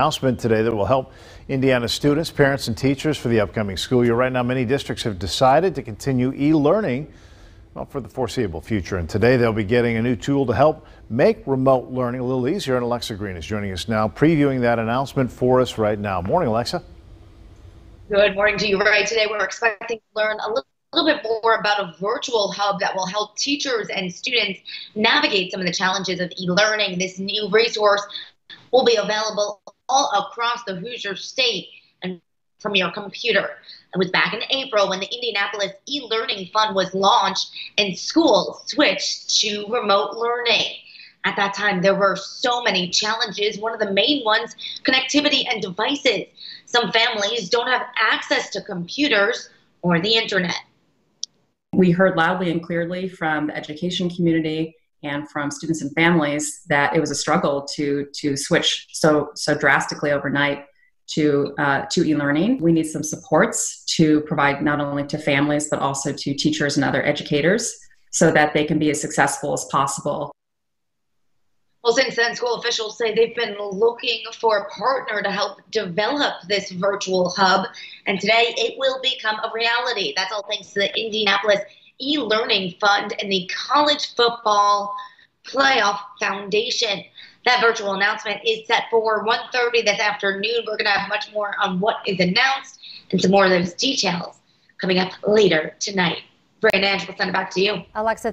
announcement today that will help Indiana students, parents, and teachers for the upcoming school year. Right now, many districts have decided to continue e-learning well, for the foreseeable future. And today they'll be getting a new tool to help make remote learning a little easier. And Alexa Green is joining us now, previewing that announcement for us right now. Morning, Alexa. Good morning to you. Right today, we're expecting to learn a little a little bit more about a virtual hub that will help teachers and students navigate some of the challenges of e-learning. This new resource will be available all across the Hoosier state and from your computer. It was back in April when the Indianapolis e-learning fund was launched and schools switched to remote learning. At that time, there were so many challenges. One of the main ones, connectivity and devices. Some families don't have access to computers or the internet. We heard loudly and clearly from the education community and from students and families that it was a struggle to to switch so so drastically overnight to uh, to e-learning. We need some supports to provide not only to families but also to teachers and other educators so that they can be as successful as possible. Well, since then, school officials say they've been looking for a partner to help develop this virtual hub, and today it will become a reality. That's all thanks to the Indianapolis e-learning fund and the college football playoff foundation. That virtual announcement is set for 1.30 this afternoon. We're going to have much more on what is announced and some more of those details coming up later tonight. Brandon, we'll send it back to you. Alexa.